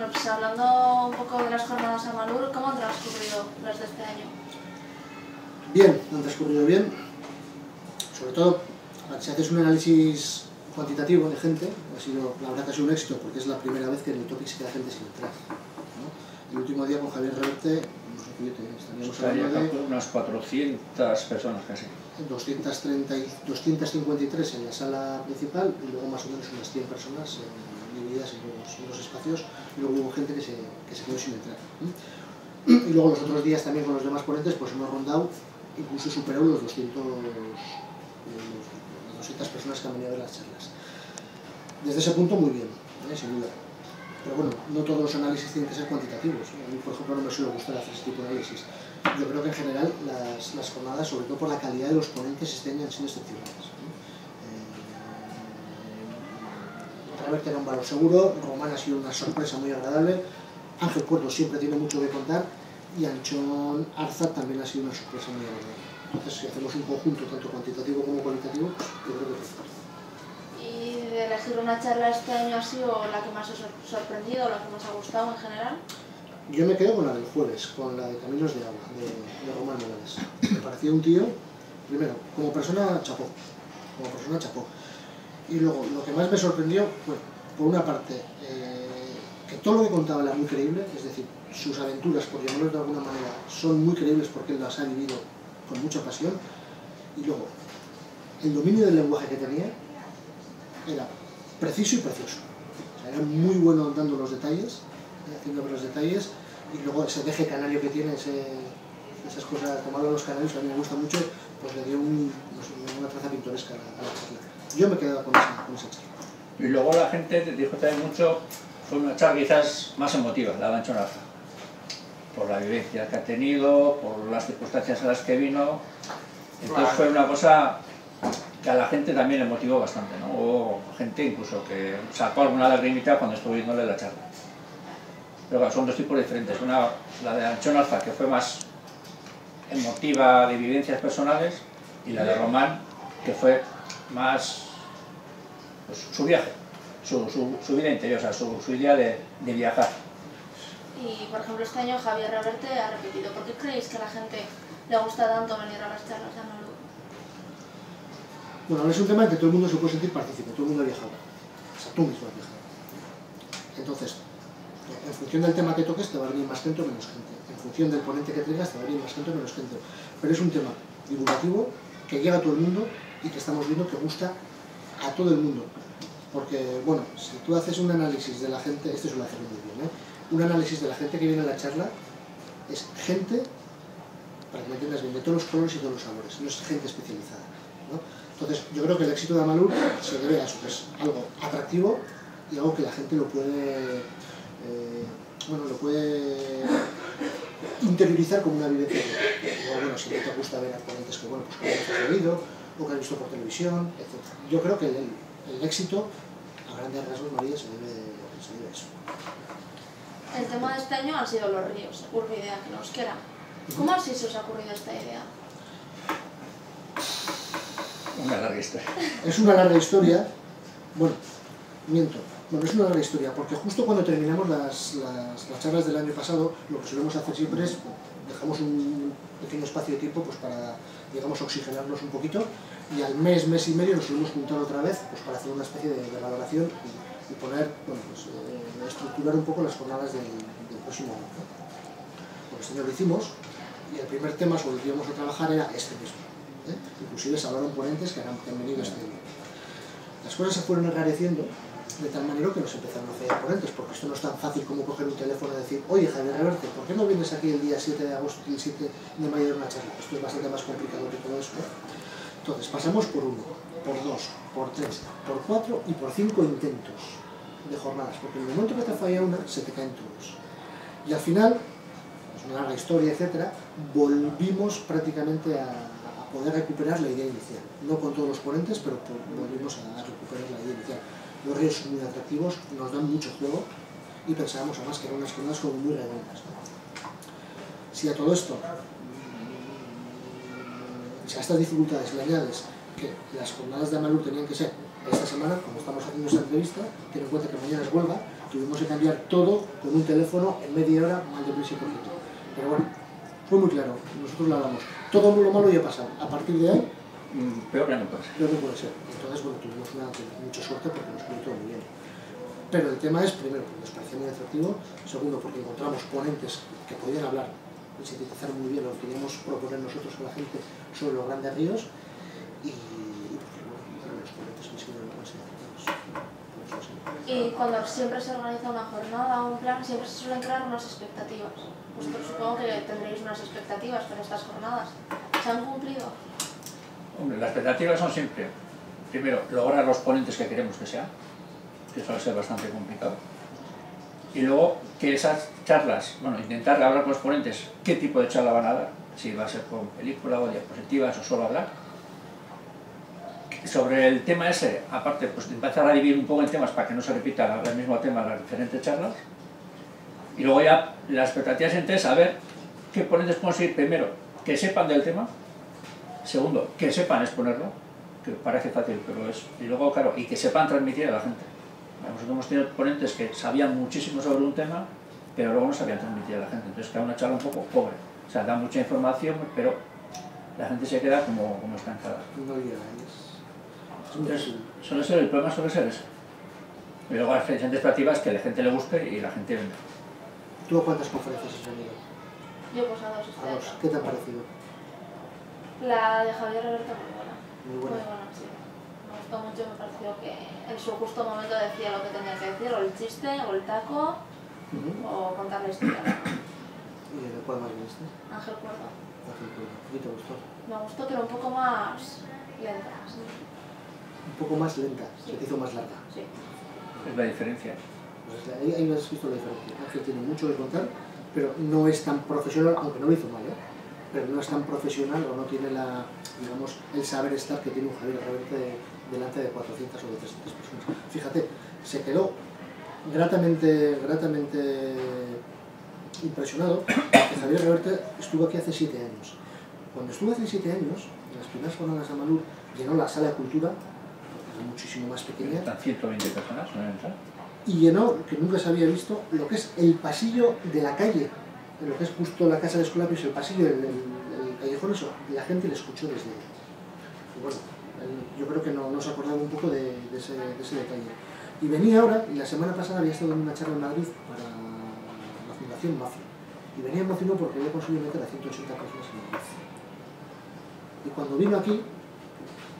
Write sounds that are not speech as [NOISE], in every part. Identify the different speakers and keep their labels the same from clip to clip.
Speaker 1: Bueno, pues hablando un poco de las jornadas a Malur, ¿cómo han transcurrido las de este año?
Speaker 2: Bien, han transcurrido bien. Sobre todo, si haces un análisis cuantitativo de gente, ha sido, la verdad que ha sido un éxito porque es la primera vez que en el topic se queda gente sin entrar. ¿no? El último día con Javier Reverte, no sé qué, estaríamos
Speaker 3: hablando de... unas 400 personas casi.
Speaker 2: 230 y 253 en la sala principal y luego más o menos unas 100 personas en los, espacios y luego hubo gente que se, que se quedó sin entrar. [CLEARS THROAT] Y luego los otros días también con los demás ponentes pues hemos rondado, incluso superado los 200, las 200 personas que han venido a ver las charlas. Desde ese punto muy bien, ¿eh? sin duda. Pero bueno, no todos los análisis tienen que ser cuantitativos. A mí, por ejemplo, no me suele gustar hacer ese tipo de análisis. Yo creo que en general las, las jornadas, sobre todo por la calidad de los ponentes, año han sido excepcionales. Eh, era un valor seguro, Román ha sido una sorpresa muy agradable, Ángel Cuerdo siempre tiene mucho que contar y Anchón Arza también ha sido una sorpresa muy agradable. Entonces, si hacemos un conjunto tanto cuantitativo como cualitativo, yo creo que es
Speaker 1: de elegir una charla este año ha sido la que más os ha sorprendido, la que más ha gustado en general?
Speaker 2: Yo me quedo con la del jueves, con la de Caminos de Agua, de, de Román Morales. Me parecía un tío, primero, como persona chapó, como persona chapó. Y luego, lo que más me sorprendió fue, por una parte, eh, que todo lo que contaba era muy creíble, es decir, sus aventuras, por llamarlo de alguna manera, son muy creíbles porque él las ha vivido con mucha pasión. Y luego, el dominio del lenguaje que tenía, era preciso y precioso. era muy bueno dando los detalles, eh, haciendo los detalles, y luego ese deje canario que tiene, esas cosas, como hablan los canarios, a mí me gusta mucho, pues le dio una traza pintoresca a la, charla. Yo me he quedado con esa, con esa, charla.
Speaker 3: Y luego la gente te dijo también mucho, fue una charla quizás más emotiva, la de Ancho por la vivencia que ha tenido, por las circunstancias a las que vino. Entonces fue una cosa que a la gente también le motivó bastante, ¿no? Hubo gente incluso que sacó alguna lagrimita cuando estuvo viéndole la charla. Pero son dos tipos diferentes. Una, la de Anchón Alza, que fue más emotiva de vivencias personales, y la de Román, que fue más pues, su viaje, su, su, vida interior, o sea, su, su idea de, de, viajar.
Speaker 1: Y, por ejemplo, este año Javier Reverte ha repetido. ¿Por qué creéis que a la gente le gusta tanto venir a las charlas de
Speaker 2: bueno, es un tema en que todo el mundo se puede sentir partícipe, todo el mundo ha viajado. O sea, tú mismo has viajado. Entonces, en función del tema que toques te va a venir más gente o menos gente. En función del ponente que traigas te va a venir más gente o menos gente. Pero es un tema divulgativo que llega a todo el mundo y que estamos viendo que gusta a todo el mundo. Porque, bueno, si tú haces un análisis de la gente, este suele hacer muy bien, ¿eh? un análisis de la gente que viene a la charla, es gente, para que me entiendas bien, de todos los colores y todos los sabores, no es gente especializada. ¿no? Entonces, yo creo que el éxito de Amalur se debe a eso, que es algo atractivo y algo que la gente lo puede, eh, bueno, lo puede interiorizar como una vivencia. O, bueno, si te gusta ver a ponentes que, bueno, pues, que has oído o que has visto por televisión, etc. Yo creo que el, éxito, a grandes rasgos, María, se debe, se debe a eso.
Speaker 1: El tema de este año han sido los ríos, idea que nos queda. ¿Cómo así se os ha ocurrido esta idea?
Speaker 3: Una larga historia.
Speaker 2: Es una larga historia. Bueno, miento. Bueno, es una larga historia, porque justo cuando terminamos las, las, charlas del año pasado, lo que solemos hacer siempre es dejamos un pequeño espacio de tiempo pues para, digamos, oxigenarnos un poquito y al mes, mes y medio nos solemos juntar otra vez pues para hacer una especie de, valoración y, poner, bueno, pues eh, estructurar un poco las jornadas del, próximo año. Pues este lo hicimos y el primer tema sobre el que íbamos a trabajar era este mismo ¿eh? inclusive se hablaron ponentes que han, venido este año. Las cosas se fueron enrareciendo de tal manera que nos empezaron a hacer ponentes, porque esto no es tan fácil como coger un teléfono y decir, oye Javier Reverte, ¿por qué no vienes aquí el día 7 de agosto y el 7 de mayo a una charla? Esto es bastante más complicado que todo eso. Entonces, pasamos por uno, por dos, por tres, por cuatro y por cinco intentos de jornadas, porque en el momento que te falla una, se te caen todos. Y al final, es una larga historia, etcétera, volvimos prácticamente a, poder recuperar la idea inicial. No con todos los ponentes, pero volvimos a recuperar la idea inicial. Los ríos son muy atractivos, nos dan mucho juego y pensábamos además que eran unas jornadas como muy redondas. Si a todo esto, si a estas dificultades le añades que las jornadas de Amalur tenían que ser esta semana, como estamos haciendo esta entrevista, ten en cuenta que mañana es huelga, tuvimos que cambiar todo con un teléfono en media hora, mal de prisa y poquito. Pero bueno, fue muy claro, nosotros lo hablamos. Todo lo malo ya ha pasado. A partir de ahí,
Speaker 3: Mm, Peor que no puede ser.
Speaker 2: Creo que puede ser. Entonces, bueno, tuvimos una, mucha suerte porque nos quedó todo muy bien. Pero el tema es, primero, porque nos parecía muy atractivo, segundo, porque encontramos ponentes que podían hablar y sintetizar muy bien lo que queríamos proponer nosotros a la gente sobre los grandes ríos y, y porque bueno, los ponentes han sido sí.
Speaker 1: Y cuando siempre se organiza una jornada o un plan, siempre se suelen crear unas expectativas. Vosotros supongo que tendréis unas expectativas para estas jornadas. ¿Se han cumplido?
Speaker 3: Las expectativas son siempre, primero, lograr los ponentes que queremos que sean, que suele ser bastante complicado. Y luego que esas charlas, bueno, intentar hablar con los ponentes qué tipo de charla van a dar, si va a ser con película o diapositivas o solo hablar. Sobre el tema ese, aparte, pues empezar a dividir un poco en temas para que no se repita el mismo tema en las diferentes charlas. Y luego ya la expectativa siguiente es saber qué ponentes podemos seguir primero, que sepan del tema, Segundo, que sepan exponerlo, que parece fácil, pero es... Y luego, claro, y que sepan transmitir a la gente. Nosotros hemos tenido ponentes que sabían muchísimo sobre un tema, pero luego no sabían transmitir a la gente. Entonces queda una charla un poco pobre. O sea, da mucha información, pero la gente se queda como, como estancada.
Speaker 2: No
Speaker 3: Entonces, suele ser, el problema suele ser ese. Y luego las diferentes expectativas que a la gente le guste y la gente venga.
Speaker 2: ¿Tú a cuántas conferencias has venido?
Speaker 1: Yo pues a dos
Speaker 2: A dos.
Speaker 1: año.
Speaker 2: ¿Qué te ha parecido?
Speaker 1: La de Javier Roberto muy buena.
Speaker 2: Muy
Speaker 1: Muy
Speaker 2: buena.
Speaker 1: buena, sí. Me gustó mucho, me pareció que en su justo momento decía lo que tenía que decir, o el chiste, o el taco, o contar la historia. [COUGHS]
Speaker 2: ¿Y de cuál más viniste?
Speaker 1: Ángel Cuerdo.
Speaker 2: Ángel Cuerdo. ¿A ti te gustó?
Speaker 1: Me gustó, pero un poco más lenta. Sí.
Speaker 2: Un poco más lenta, se te hizo más larga.
Speaker 1: sí.
Speaker 3: Es la diferencia.
Speaker 2: Pues ahí, ahí has visto la diferencia. Ángel tiene mucho que contar, pero no es tan profesional, aunque no lo hizo mal, ¿eh? Pero no es tan profesional o no tiene la, digamos, el saber estar que tiene un Javier Reverte delante de 400 o de 300 personas. Fíjate, se quedó gratamente, gratamente impresionado que Javier Reverte estuvo aquí hace 7 años. Cuando estuvo hace 7 años, en las primeras jornadas de Amalur, llenó la sala de cultura, porque era muchísimo más pequeña,
Speaker 3: Están 120 personas, ¿no?
Speaker 2: y llenó, que nunca se había visto, lo que es el pasillo de la calle, en lo que es justo la casa de Escolapios, el pasillo del callejón, eso, la gente le escuchó desde. Y bueno, yo creo que no, no se acordaba un poco de, ese, de ese detalle. Y venía ahora, y la semana pasada había estado en una charla en Madrid para la Fundación Mafia, y venía emocionado porque había conseguido meter a 180 personas en Madrid. Y cuando vino aquí,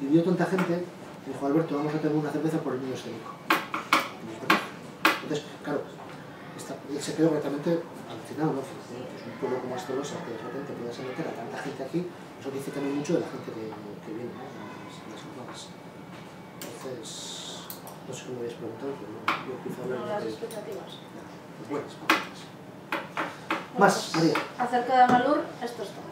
Speaker 2: y vio tanta gente, dijo, Alberto, vamos a tener una cerveza por el niño escénico. Entonces, claro, está- se quedó gratamente alucinado, ¿no? Dice, "Joder, pues un pueblo como Estolosa, que de repente puedas meter a tanta gente aquí, eso dice también mucho de la gente que, que viene, ¿no? Las, las. Entonces, no sé me habéis preguntado, pero yo a
Speaker 1: No, las
Speaker 2: de
Speaker 1: expectativas.
Speaker 2: buenas.
Speaker 1: Bueno,
Speaker 2: Más,
Speaker 1: pues,
Speaker 2: María.
Speaker 1: Acerca de Amalur, esto es todo.